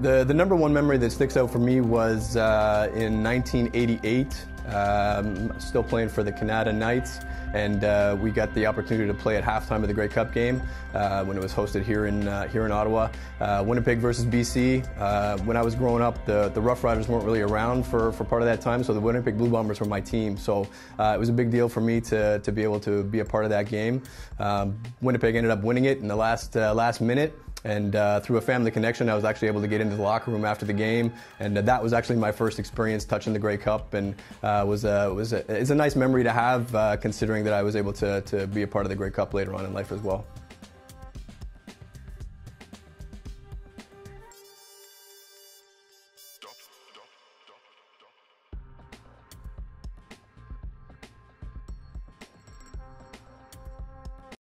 The, the number one memory that sticks out for me was uh, in 1988, um, still playing for the Kanata Knights, and uh, we got the opportunity to play at halftime of the Grey Cup game uh, when it was hosted here in uh, here in Ottawa. Uh, Winnipeg versus BC. Uh, when I was growing up, the, the Rough Riders weren't really around for, for part of that time, so the Winnipeg Blue Bombers were my team. So it was a big deal for me to, to be able to be a part of that game. Um, Winnipeg ended up winning it in the last last minute. And uh, through a family connection, I was actually able to get into the locker room after the game, and uh, that was actually my first experience touching the Grey Cup, and uh, was a, was a, it's a nice memory to have, uh, considering that I was able to to be a part of the Grey Cup later on in life as well.